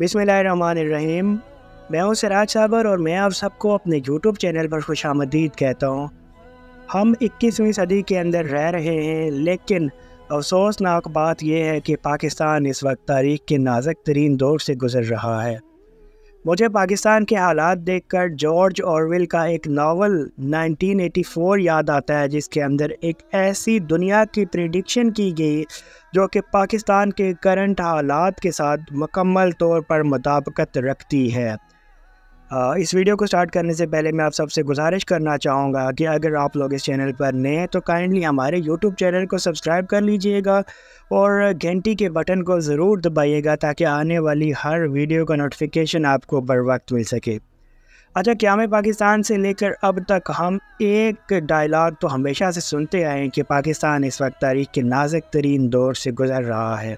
بسم اللہ الرحمن الرحیم۔ میں ہوں سراج صابر اور میں آپ سب کو اپنے یوٹیوب چینل پر خوش آمدید کہتا ہوں۔ ہم اکیسویں صدی کے اندر رہ رہے ہیں، لیکن افسوسناک بات یہ ہے کہ پاکستان اس وقت تاریخ کے نازک ترین دور سے گزر رہا ہے۔ مجھے پاکستان کے حالات دیکھ کر جارج اورول کا ایک ناول نائنٹین ایٹی فور یاد آتا ہے، جس کے اندر ایک ایسی دنیا کی پریڈکشن کی گئی جو کہ پاکستان کے کرنٹ حالات کے ساتھ مکمل طور پر مطابقت رکھتی ہے۔ اس ویڈیو کو سٹارٹ کرنے سے پہلے میں آپ سب سے گزارش کرنا چاہوں گا کہ اگر آپ لوگ اس چینل پر نئے ہیں تو کائنڈلی ہمارے یوٹیوب چینل کو سبسکرائب کر لیجیے گا اور گھنٹی کے بٹن کو ضرور دبائیے گا تاکہ آنے والی ہر ویڈیو کا نوٹیفیکیشن آپ کو بر وقت مل سکے۔ اچھا قیام پاکستان سے لے کر اب تک ہم ایک ڈائلاگ تو ہمیشہ سے سنتے آئے ہیں کہ پاکستان اس وقت تاریخ کے نازک ترین دور سے گزر رہا ہے۔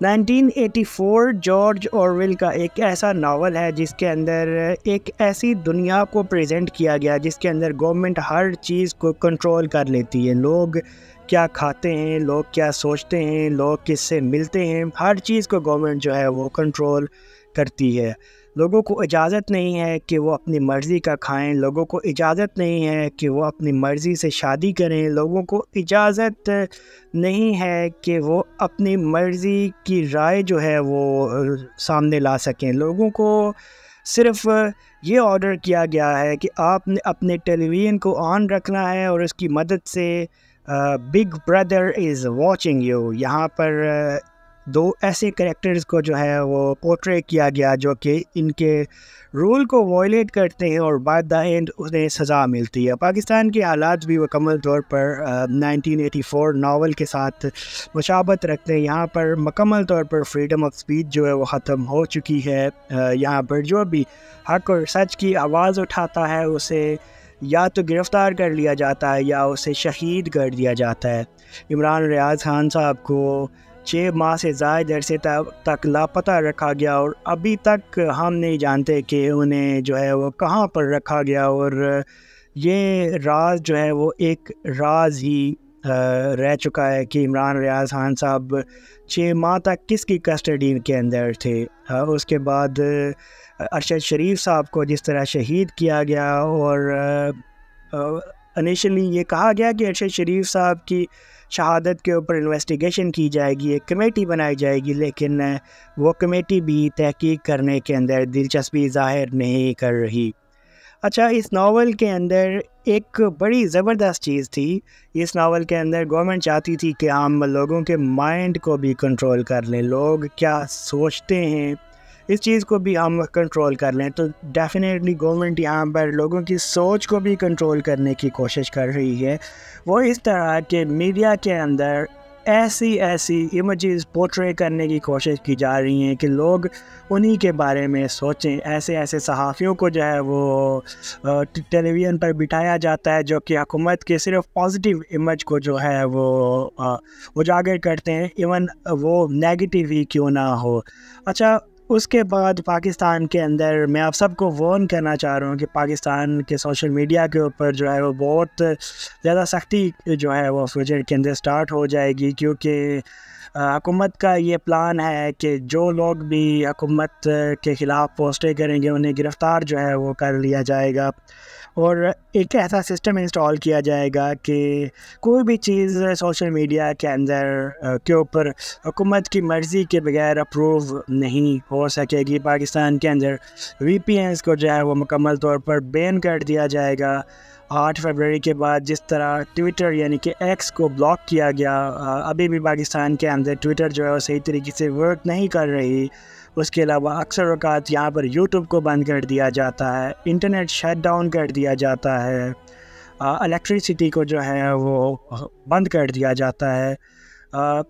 Nineteen eighty four George Orwell کا ایک ایسا ناول ہے جس کے اندر ایک ایسی دنیا کو پریزنٹ کیا گیا جس کے اندر گورنمنٹ ہر چیز کو کنٹرول کر لیتی ہے۔ لوگ کیا کھاتے ہیں، لوگ کیا سوچتے ہیں، لوگ کس سے ملتے ہیں، ہر چیز کو گورنمنٹ جو ہے وہ کنٹرول کرتی ہے۔ لوگوں کو اجازت نہیں ہے کہ وہ اپنی مرضی کا کھائیں، لوگوں کو اجازت نہیں ہے کہ وہ اپنی مرضی سے شادی کریں، لوگوں کو اجازت نہیں ہے کہ وہ اپنی مرضی کی رائے جو ہے وہ سامنے لا سکیں۔ لوگوں کو صرف یہ آرڈر کیا گیا ہے کہ آپ نے اپنے ٹیلی ویژن کو آن رکھنا ہے اور اس کی مدد سے big brother is watching you یہاں پر دو ایسے کریکٹرز کو جو ہے وہ پورٹری کیا گیا جو کہ ان کے رول کو وائلیٹ کرتے ہیں اور بعد دا اینڈ انہیں سزا ملتی ہے۔ پاکستان کے حالات بھی مکمل طور پر نائنٹین ایٹی فور ناول کے ساتھ مشابت رکھتے ہیں۔ یہاں پر مکمل طور پر فریڈم آف اسپیچ جو ہے وہ ختم ہو چکی ہے۔ یہاں پر جو بھی حق اور سچ کی آواز اٹھاتا ہے، اسے یا تو گرفتار کر لیا جاتا ہے یا اسے شہید کر دیا جاتا ہے۔ عمران ریاض خان صاحب کو چھ ماہ سے زائد عرصے تک لاپتہ رکھا گیا اور ابھی تک ہم نہیں جانتے کہ انہیں جو ہے وہ کہاں پر رکھا گیا اور یہ راز جو ہے وہ ایک راز ہی رہ چکا ہے کہ عمران ریاض خان صاحب چھ ماہ تک کس کی کسٹڈی کے اندر تھے؟ اس کے بعد ارشد شریف صاحب کو جس طرح شہید کیا گیا اور انیشلی یہ کہا گیا کہ ارشد شریف صاحب کی شہادت کے اوپر انویسٹیگیشن کی جائے گی، ایک کمیٹی بنائی جائے گی، لیکن وہ کمیٹی بھی تحقیق کرنے کے اندر دلچسپی ظاہر نہیں کر رہی۔ اچھا اس ناول کے اندر ایک بڑی زبردست چیز تھی۔ اس ناول کے اندر گورنمنٹ چاہتی تھی کہ ہم لوگوں کے مائنڈ کو بھی کنٹرول کر لیں۔ لوگ کیا سوچتے ہیں؟ اس چیز کو بھی ہم کنٹرول کر لیں۔ تو ڈیفینیٹلی گورنمنٹ یہاں پر لوگوں کی سوچ کو بھی کنٹرول کرنے کی کوشش کر رہی ہے۔ وہ اس طرح کہ میڈیا کے اندر ایسی ایسی امیجز پورٹرے کرنے کی کوشش کی جا رہی ہیں کہ لوگ انہی کے بارے میں سوچیں۔ ایسے ایسے صحافیوں کو جو ہے وہ ٹیلی ویژن پر بٹھایا جاتا ہے جو کہ حکومت کے صرف پازیٹیو امیج کو جو ہے وہ اجاگر کرتے ہیں۔ ایون وہ نیگیٹیو ہی کیوں نہ ہو۔ اچھا اس کے بعد پاکستان کے اندر میں آپ سب کو وارن کرنا چاہ رہا ہوں کہ پاکستان کے سوشل میڈیا کے اوپر جو ہے وہ بہت زیادہ سختی جو ہے وہ فیوچر کے اندر سٹارٹ ہو جائے گی کیونکہ حکومت کا یہ پلان ہے کہ جو لوگ بھی حکومت کے خلاف پوسٹیں کریں گے، انہیں گرفتار جو ہے وہ کر لیا جائے گا اور ایک ایسا سسٹم انسٹال کیا جائے گا کہ کوئی بھی چیز سوشل میڈیا کے اندر کے اوپر حکومت کی مرضی کے بغیر اپروو نہیں ہو سکے گی پاکستان کے اندر وی پی اینس کو جو ہے وہ مکمل طور پر بین کر دیا جائے گا۔ آٹھ فیبرری کے بعد جس طرح ٹویٹر یعنی کہ ایکس کو بلاک کیا گیا ابھی بھی پاکستان کے اندر ٹویٹر جو ہے وہ صحیح طریقے سے ورک نہیں کر رہی۔ اس کے علاوہ اکثر اوقات یہاں پر یوٹیوب کو بند کر دیا جاتا ہے انٹرنیٹ شٹ ڈاؤن کر دیا جاتا ہے۔ الیکٹریسٹی کو جو ہے وہ بند کر دیا جاتا ہے۔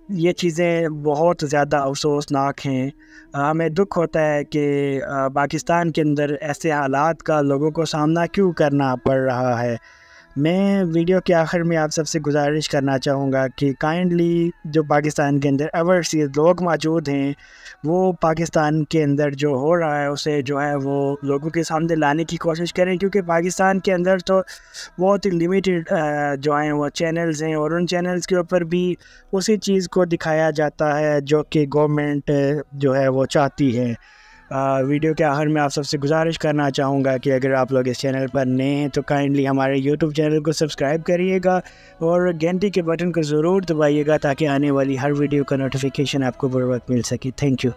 یہ چیزیں بہت زیادہ افسوسناک ہیں۔ ہمیں دکھ ہوتا ہے کہ پاکستان کے اندر ایسے حالات کا لوگوں کو سامنا کیوں کرنا پڑ رہا ہے؟ میں ویڈیو کے آخر میں آپ سب سے گزارش کرنا چاہوں گا کہ کائنڈلی جو پاکستان کے اندر ایورسیز لوگ موجود ہیں، وہ پاکستان کے اندر جو ہو رہا ہے، اسے جو ہے وہ لوگوں کے سامنے لانے کی کوشش کریں۔ کیونکہ پاکستان کے اندر تو بہت ہی لمیٹیڈ جو ہیں وہ چینلز ہیں اور ان چینلز کے اوپر بھی اسی چیز کو دکھایا جاتا ہے جو کہ گورنمنٹ جو ہے وہ چاہتی ہے۔ ویڈیو کے آخر میں آپ سب سے گزارش کرنا چاہوں گا کہ اگر آپ لوگ اس چینل پر نئے ہیں تو کائنڈلی ہمارے یوٹیوب چینل کو سبسکرائب کریے گا اور گھنٹی کے بٹن کو ضرور دبائیے گا تاکہ آنے والی ہر ویڈیو کا نوٹیفیکیشن آپ کو بر وقت مل سکے۔ Thank you